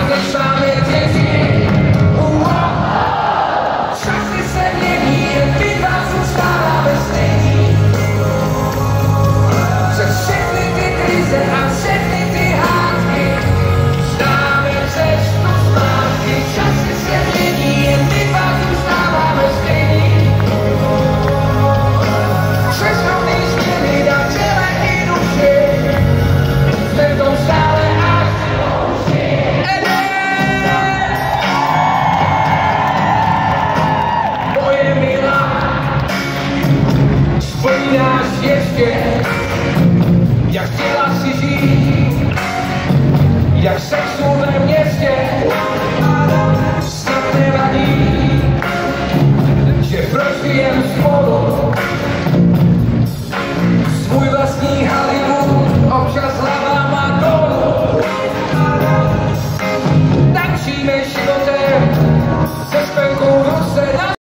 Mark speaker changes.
Speaker 1: 나간다. vzpomínáš ještě, jak chtěla si žít, jak sexu ve městě. Snad nevadí, že prožijem spolu svůj vlastní Hollywood, občas hlavama dolů. Tančíme životem,